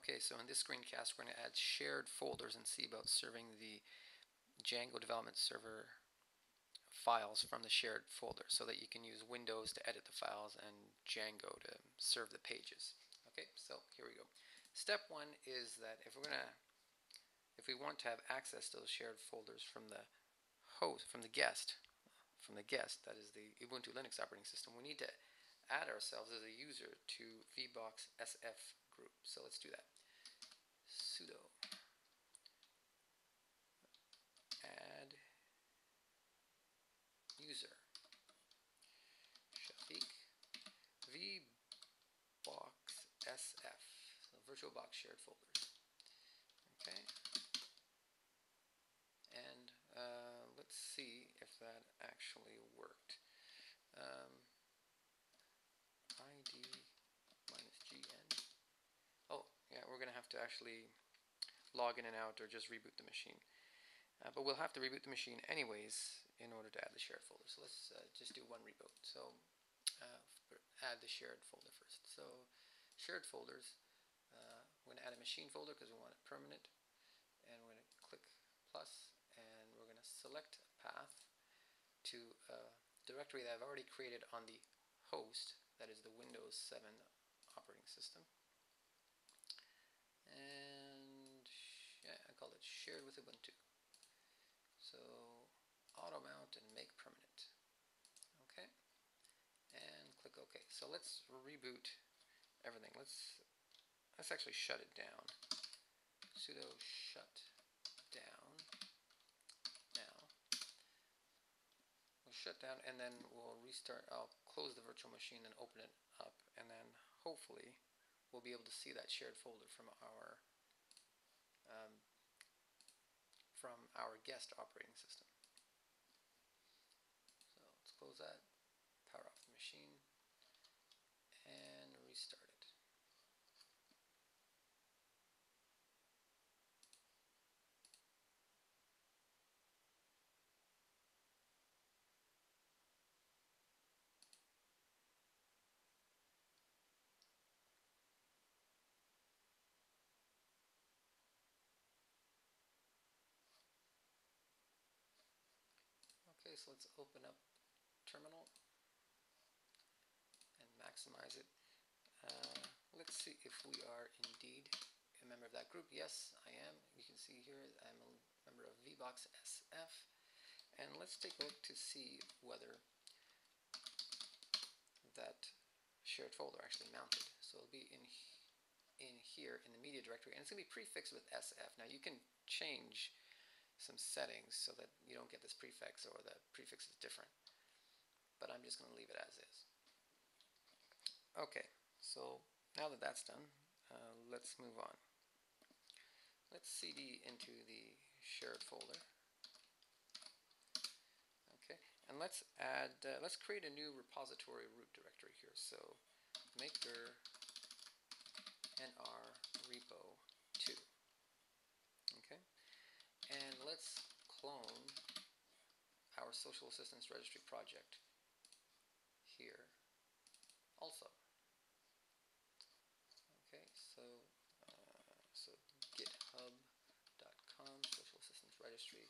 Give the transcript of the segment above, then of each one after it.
Okay, so in this screencast, we're going to add shared folders and see about serving the Django Development Server files from the shared folder so that you can use Windows to edit the files and Django to serve the pages. Okay, so here we go. Step one is that if we're going to, if we want to have access to those shared folders from the host, from the guest, from the guest, that is the Ubuntu Linux operating system, we need to add ourselves as a user to VBox SF group. So let's do that. sudo add user Shafique VBox SF, so VirtualBox shared folders. Okay. And uh, let's see if that actually worked. Um, ID minus GN. Oh, yeah, we're going to have to actually log in and out or just reboot the machine. Uh, but we'll have to reboot the machine anyways in order to add the shared folder. So let's uh, just do one reboot. So uh, add the shared folder first. So shared folders, uh, we're going to add a machine folder because we want it permanent. And we're going to click plus and we're going to select a path to a directory that I've already created on the host, that is the Windows 7 operating system. And yeah, I call it shared with Ubuntu. So auto mount and make permanent. Okay, and click OK. So let's reboot everything. Let's let's actually shut it down. sudo shut down now. We'll shut down and then we'll restart. I'll close the virtual machine and open it up and then hopefully we'll be able to see that shared folder from our um, from our guest operating system. So let's close that, power off the machine, and restart it. So let's open up terminal and maximize it. Uh, let's see if we are indeed a member of that group. Yes, I am. You can see here I'm a member of VBox SF. And let's take a look to see whether that shared folder actually mounted. So it'll be in in here in the media directory, and it's going to be prefixed with SF. Now you can change some settings so that you don't get this prefix or the prefix is different. But I'm just going to leave it as is. Okay, so now that that's done, uh, let's move on. Let's cd into the shared folder. Okay, and let's add, uh, let's create a new repository root directory here. So maker nr repo 2. Okay, let's clone our social assistance registry project here also. Okay, so uh, so github.com social assistance registry,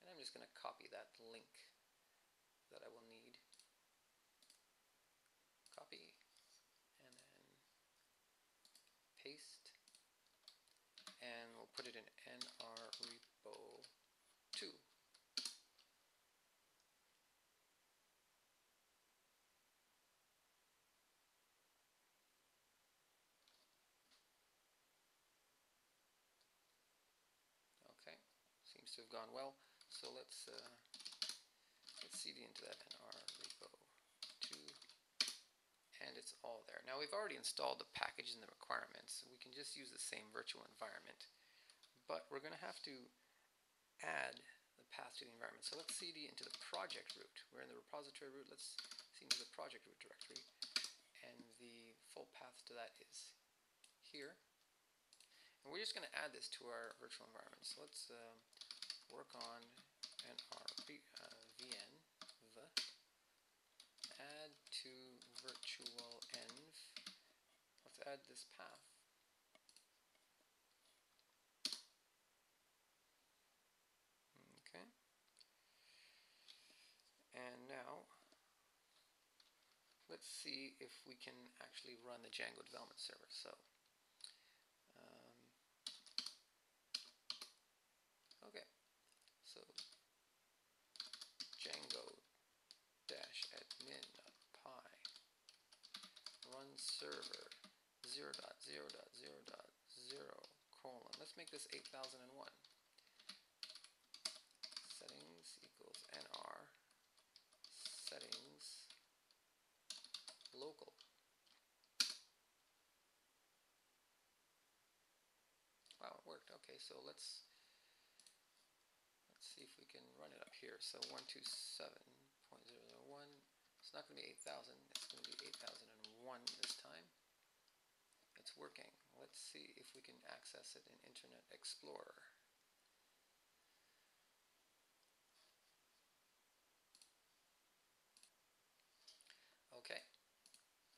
and I'm just going to copy that link that I will need. Copy and then paste and we'll put it in nr repo 2. Okay, to have gone well. So let's uh, let's cd into that repo 2 and it's all there. Now we've already installed the package and the requirements. So we can just use the same virtual environment. But we're going to have to add the path to the environment. So let's cd into the project root. We're in the repository root. Let's cd into the project root directory. And the full path to that is here. And we're just going to add this to our virtual environment. So let's uh, work on nrvn uh, add to virtual env. Let's add this path. Okay. And now, let's see if we can actually run the Django development server. So server 0 dot 0 dot 0 dot 0 colon. Let's make this 8001. Settings equals nr settings local. Wow, it worked. Okay, so let's let's see if we can run it up here. So 127.001. Not going to be 8,000. It's going to be 8,001 this time. It's working. Let's see if we can access it in Internet Explorer. Okay,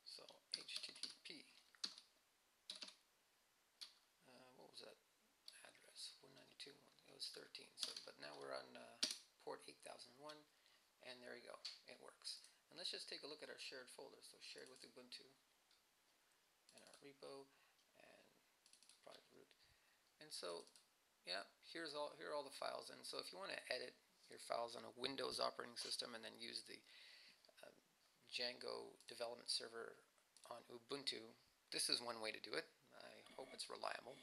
so HTTP. Uh, what was that address? 192. It was 13. So, but now we're on uh, port 8001, and there you go. It works. And let's just take a look at our shared folders. So shared with Ubuntu, and our repo, and project root. And so, yeah, here's all here are all the files. And so, if you want to edit your files on a Windows operating system and then use the uh, Django development server on Ubuntu. This is one way to do it. I hope it's reliable.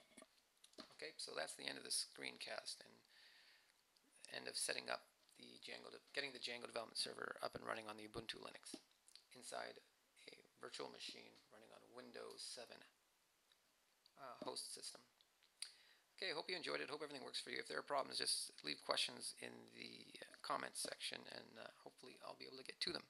Okay, so that's the end of the screencast and end of setting up the Django, getting the Django development server up and running on the Ubuntu Linux inside a virtual machine running on Windows 7 uh, host system. Okay, hope you enjoyed it. Hope everything works for you. If there are problems, just leave questions in the comments section and uh, hopefully I'll be able to get to them.